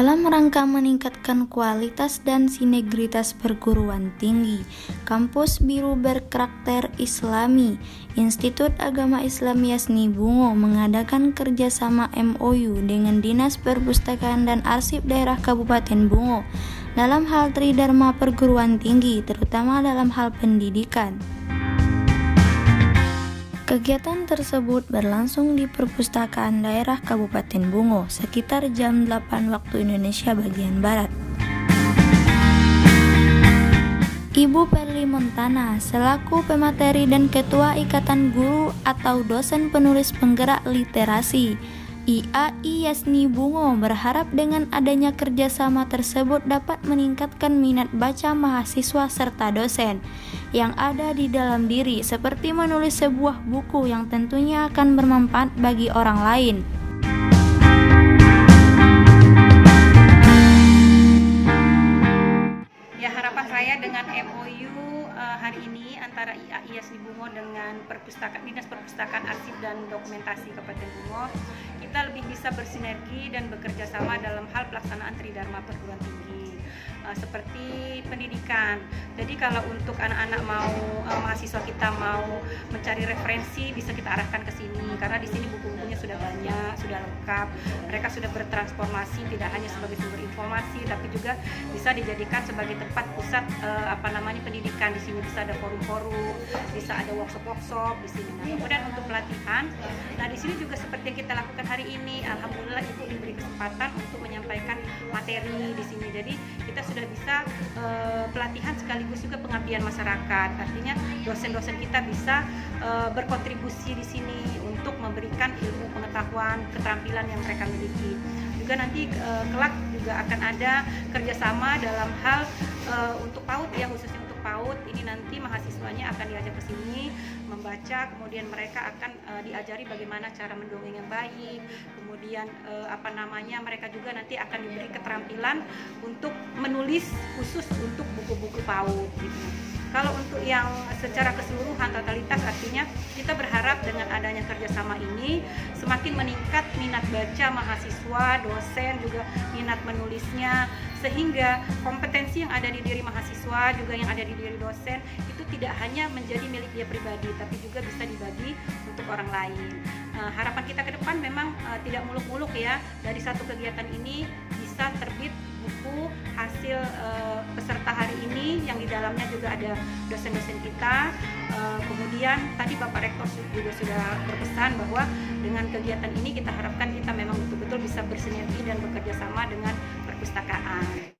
rangka meningkatkan kualitas dan sinergitas perguruan tinggi, Kampus Biru berkarakter Islami, Institut Agama Islam Yasni Bungo mengadakan kerjasama MOU dengan Dinas Perpustakaan dan Arsip Daerah Kabupaten Bungo dalam hal tridharma perguruan tinggi, terutama dalam hal pendidikan. Kegiatan tersebut berlangsung di perpustakaan daerah Kabupaten Bungo sekitar jam 8 waktu Indonesia bagian Barat. Ibu Perli Montana selaku pemateri dan ketua Ikatan Guru atau dosen penulis penggerak literasi IAI Yasni Bungo berharap dengan adanya kerjasama tersebut dapat meningkatkan minat baca mahasiswa serta dosen yang ada di dalam diri seperti menulis sebuah buku yang tentunya akan bermanfaat bagi orang lain. Ya harapan saya dengan MOU uh, hari ini antara IAI Yasni Bungo dengan perpustakaan Dinas Perpustakaan Arsip dan Dokumentasi Kabupaten Bungo kita lebih bisa bersinergi dan bekerja sama dalam hal pelaksanaan tridharma perguruan tinggi uh, seperti pendidikan. Jadi kalau untuk anak-anak mau uh, mahasiswa kita mau mencari referensi bisa kita arahkan ke sini karena di sini buku-bukunya sudah banyak, sudah lengkap. Mereka sudah bertransformasi tidak hanya sebagai sumber informasi tapi juga bisa dijadikan sebagai tempat pusat uh, apa namanya pendidikan. Di sini bisa ada forum-forum, bisa ada workshop-workshop di sini. Nah, kemudian untuk pelatihan, nah di sini juga seperti yang kita lakukan hari ini, alhamdulillah ibu diberi kesempatan untuk menyampaikan materi di sini. Jadi kita sudah bisa uh, pelatihan sekaligus juga pengabdian masyarakat. Artinya dosen-dosen kita bisa uh, berkontribusi di sini untuk memberikan ilmu pengetahuan, keterampilan yang mereka miliki. Juga nanti uh, kelak juga akan ada kerjasama dalam hal untuk PAUD ya khususnya PAUD ini nanti mahasiswanya akan diajak ke sini membaca kemudian mereka akan uh, diajari bagaimana cara mendongeng yang baik kemudian uh, apa namanya mereka juga nanti akan diberi keterampilan untuk menulis khusus untuk buku-buku PAUD gitu. Kalau untuk yang secara keseluruhan totalitas artinya kita berharap dengan adanya kerjasama ini semakin meningkat minat baca mahasiswa, dosen juga minat menulisnya sehingga kompetensi yang ada di diri mahasiswa juga yang ada di diri dosen itu tidak hanya menjadi milik dia pribadi tapi juga bisa dibagi untuk orang lain. Uh, harapan kita ke depan memang uh, tidak muluk-muluk ya dari satu kegiatan ini juga ada dosen-dosen kita. Uh, kemudian tadi Bapak Rektor juga sudah berpesan bahwa dengan kegiatan ini kita harapkan kita memang betul-betul bisa bersinergi dan bekerja sama dengan perpustakaan.